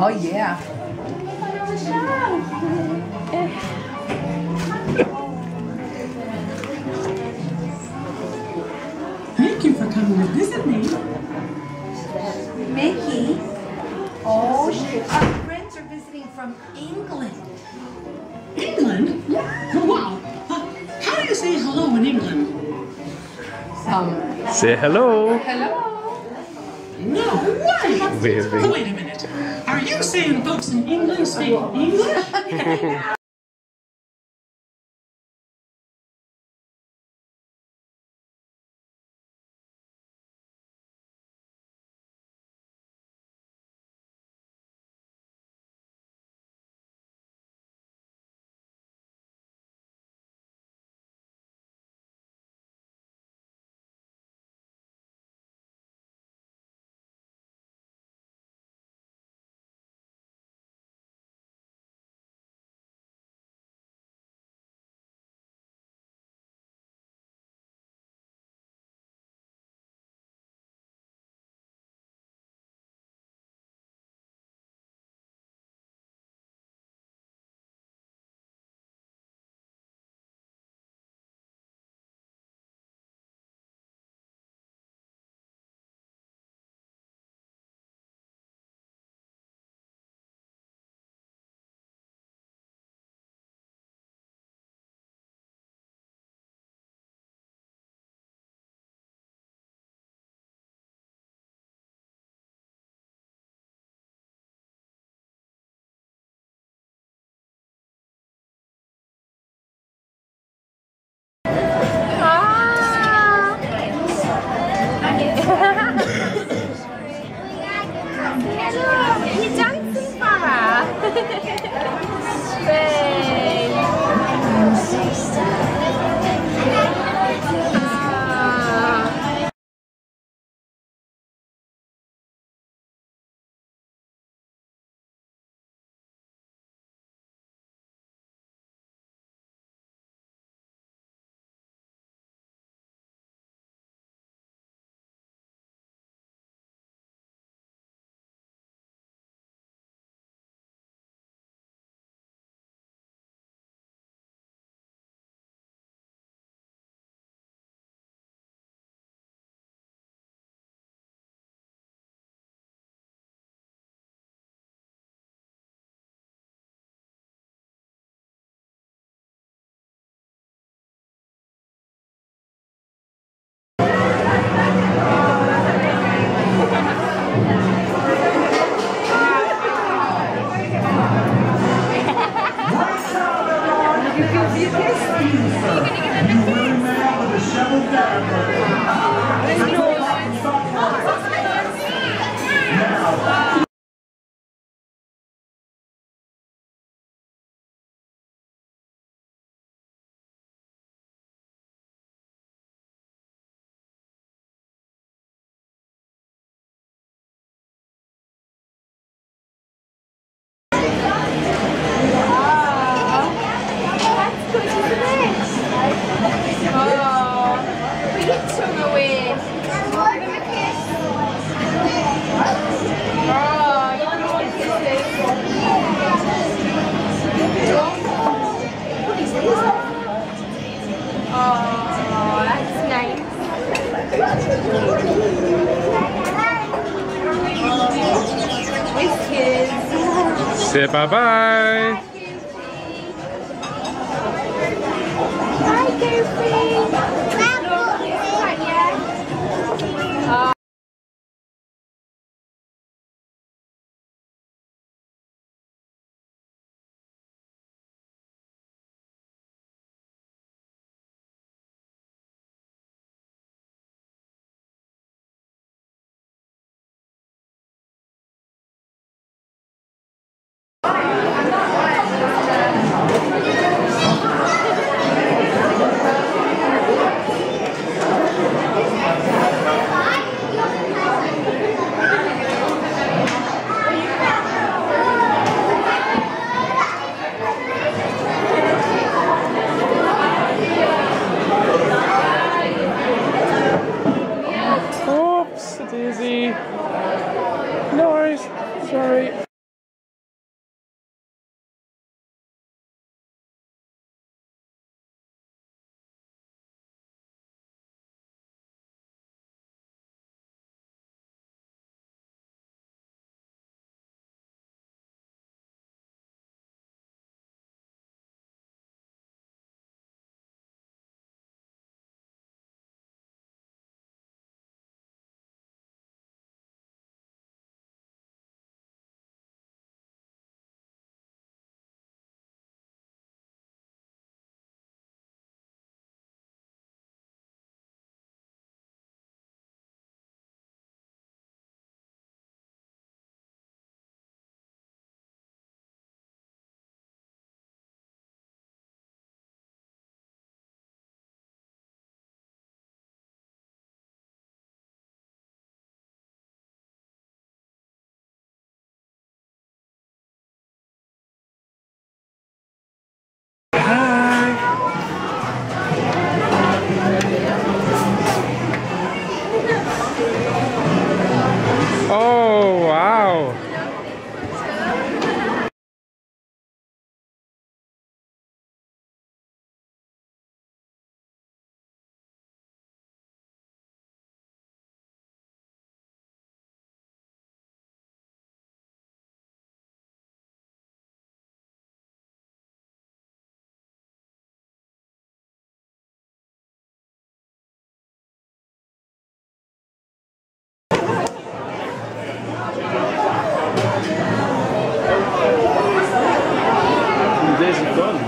Oh yeah. Thank you for coming to visit me. Mickey. Oh, she, our friends are visiting from England. England? Yeah. Wow. Uh, how do you say hello in England? Um, Say hello. hello. No way. Wait, wait. wait a minute. Are you saying folks in England speak English? That's Say bye bye. Goofy. Oh, wow. Done.